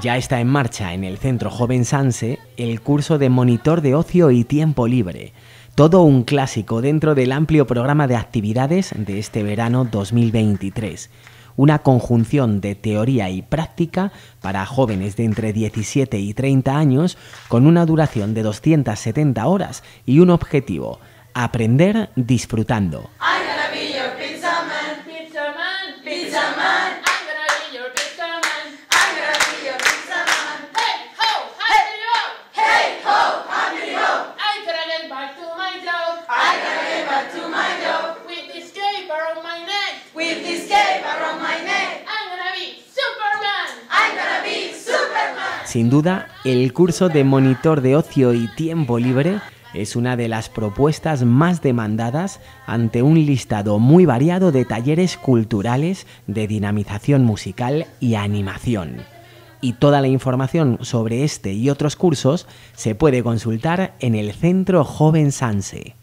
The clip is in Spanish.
Ya está en marcha en el Centro Joven Sanse el curso de monitor de ocio y tiempo libre. Todo un clásico dentro del amplio programa de actividades de este verano 2023. Una conjunción de teoría y práctica para jóvenes de entre 17 y 30 años con una duración de 270 horas y un objetivo, aprender disfrutando. Sin duda, el curso de monitor de ocio y tiempo libre es una de las propuestas más demandadas ante un listado muy variado de talleres culturales de dinamización musical y animación. Y toda la información sobre este y otros cursos se puede consultar en el Centro Joven Sanse.